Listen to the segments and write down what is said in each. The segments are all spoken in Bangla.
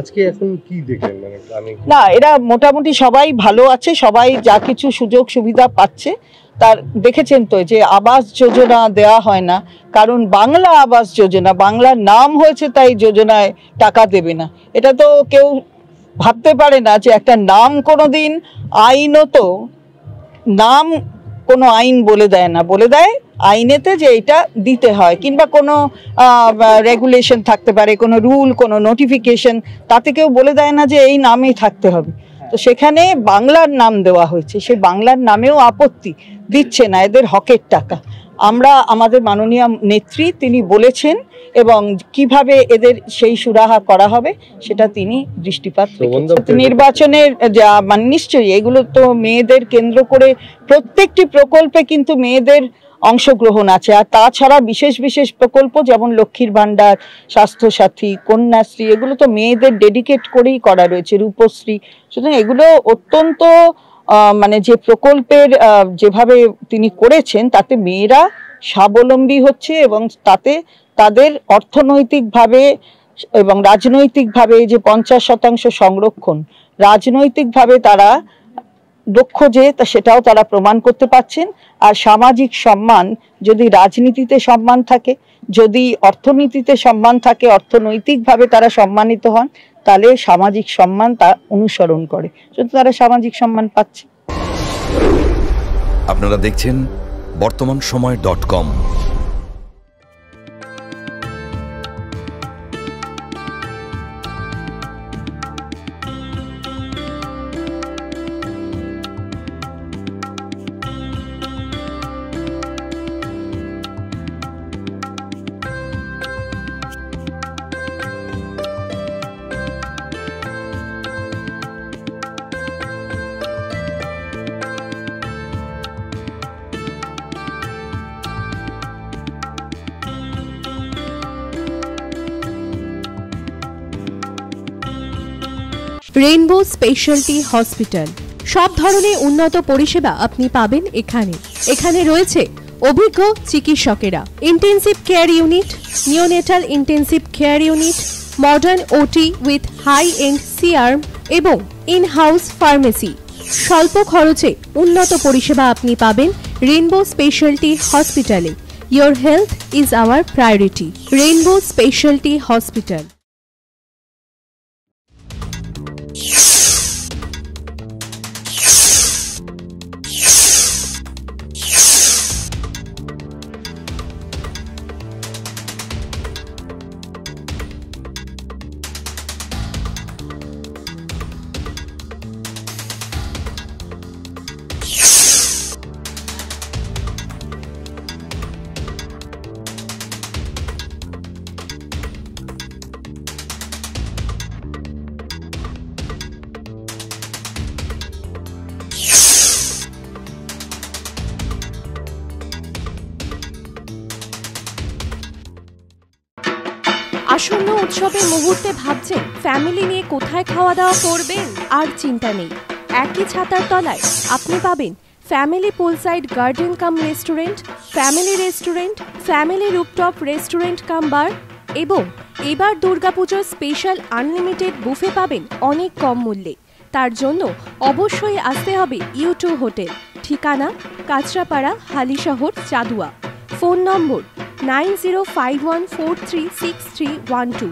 আজকে এখন কি দেখলেন? মানে আমি না, এরা মোটামুটি সবাই ভালো আছে, সবাই যা কিছু সুযোগ সুবিধা পাচ্ছে, তার দেখেছেন তো যে আবাস যোজনা দেওয়া হয় না, কারণ বাংলা আবাস যোজনা, বাংলার নাম হয়েছে তাই যোজনায় টাকা দেবে না। এটা তো কেউ ভাবতে পারে না যে একটা নাম কোনো দিন আইনত নাম কোনো আইন বলে দেয় না। বলে দেয় আইনেতে যে এটা দিতে হয় কিংবা কোনো রেগুলেশন থাকতে পারে, কোনো রুল কোনো নোটিফিকেশন তাতে কেউ বলে দেয় না যে এই নামেই থাকতে হবে। তো সেখানে বাংলার নাম দেওয়া হয়েছে। সে বাংলার নামেও আপত্তি দিচ্ছে না এদের হকের টাকা। আমরা আমাদের মাননীয় নেত্রী তিনি বলেছেন এবং কীভাবে এদের সেই সুরাহা করা হবে সেটা তিনি দৃষ্টিপাত নির্বাচনের যা মানে নিশ্চয়ই এগুলো তো মেয়েদের কেন্দ্র করে প্রত্যেকটি প্রকল্পে কিন্তু মেয়েদের অংশগ্রহণ আছে। আর তাছাড়া বিশেষ বিশেষ প্রকল্প যেমন লক্ষ্মীর ভাণ্ডার, স্বাস্থ্যসাথী, কন্যাশ্রী, এগুলো তো মেয়েদের ডেডিকেট করেই করা রয়েছে, রূপশ্রী। সুতরাং এগুলো অত্যন্ত মানে যে প্রকল্পের যেভাবে তিনি করেছেন, তাতে মেয়েরা স্বাবলম্বী হচ্ছে এবং তাতে তাদের অর্থনৈতিকভাবে এবং রাজনৈতিকভাবে যে পঞ্চাশ শতাংশ সংরক্ষণ, রাজনৈতিকভাবে তারা দক্ষ যে তা সেটাও তারা প্রমাণ করতে পারছেন। আর সামাজিক সম্মান, যদি রাজনীতিতে সম্মান থাকে, যদি অর্থনীতিতে সম্মান থাকে, অর্থনৈতিকভাবে তারা সম্মানিত হন, তাহলে সামাজিক সম্মান তা অনুসরণ করে। শুধু তারা সামাজিক সম্মান পাচ্ছে। আপনারা দেখছেন বর্তমান সময় dot com. Rainbow specialty hospital সব ধরনের উন্নত পরিষেবা আপনি পাবেন এখানে। এখানে রয়েছে অভিজ্ঞ চিকিৎসকেরা। Intensive care unit neonatal intensive care unit modern OT with high end C arm এবং ইন হাউস ফার্মেসি স্বল্প খরচে উন্নত পরিষেবা আপনি পাবেন রেইনবো স্পেশালটি হসপিটালে your health is our priority rainbow specialty hospital আসন্ন উৎসবের মুহূর্তে ভাবছেন ফ্যামিলি নিয়ে কোথায় খাওয়া দাওয়া করবেন? আর চিন্তা নেই। একই ছাতার তলায় আপনি পাবেন family poolside garden cum restaurant family restaurant family rooftop restaurant cum bar এবং এবার দুর্গাপুজোর স্পেশাল আনলিমিটেড বুফে পাবেন অনেক কম মূল্যে। তার জন্য অবশ্যই আসতে হবে ইউ টু হোটেল ঠিকানা Kanchrapara, Halishahar, Chadua. Phone number nine zero five one four three six three one two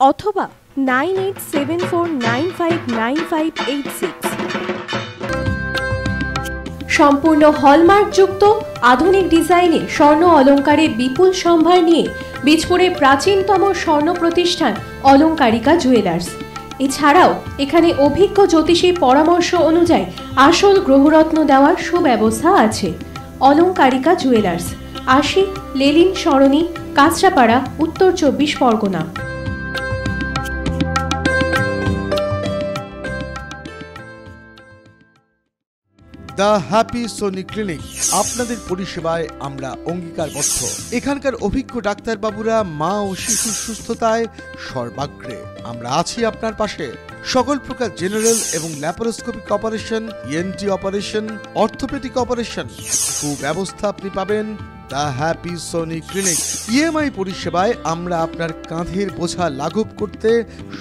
অথবা nine eight seven four nine five nine five eight six. সম্পূর্ণ হলমার্কযুক্ত আধুনিক ডিজাইনে স্বর্ণ অলংকারের বিপুল সম্ভার নিয়ে বীজপুরের প্রাচীনতম স্বর্ণ প্রতিষ্ঠান অলংকারিকা জুয়েলার্স। এছাড়াও এখানে অভিজ্ঞ জ্যোতিষীর পরামর্শ অনুযায়ী আসল গ্রহরত্ন দেওয়ার সুব্যবস্থা আছে। অলংকারিকা জুয়েলার্স। আশি, লেলিন, সরণি, কাঁচরাপাড়া, উত্তর চব্বিশ Pargana. The happy Soni clinic আপনাদের পরিষেবায় আমরা অঙ্গীকারবদ্ধ। এখানকার অভিজ্ঞ ডাক্তারবাবুরা মা ও শিশুর সুস্থতায় সর্বাগ্রে। আমরা আছি আপনার পাশে। সকল প্রকার জেনারেল এবং laparoscopic operation ENT operation, orthopaedic operation, সুব্যবস্থা আপনি পাবেন the happy Soni clinic. EMI পরিষেবায় আমরা আপনার কাঁধের বোঝা লাঘব করতে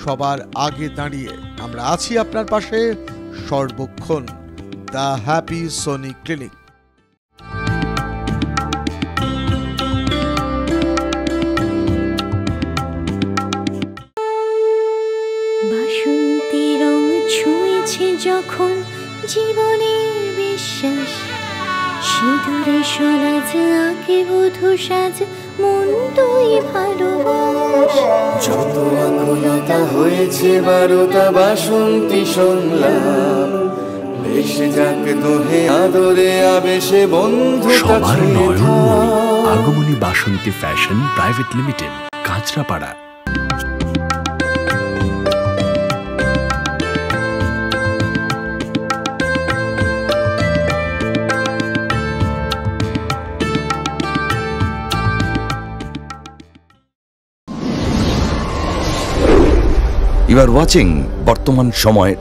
সবার আগে দাঁড়িয়ে। আমরা আছি আপনার পাশে, সর্বক্ষণ দ্য হ্যাপি সোনি ক্লিনিক। বাসন্তী রং ছুঁয়েছে যখন জীবনের বিশ্বাস। সিঁদুরে সরাজ আঁকে বধু সাজ মন তুই ভালোবাস। যত আকুলতা হয়েছে বারোটা বাসন্তী সংলাপ বেশে যাক দোহে আদরে আবেশে বন্ধু সবার নয়নমণি Agamani Basanti fashion private limited Kanchrapara. You are watching বর্তমান সময়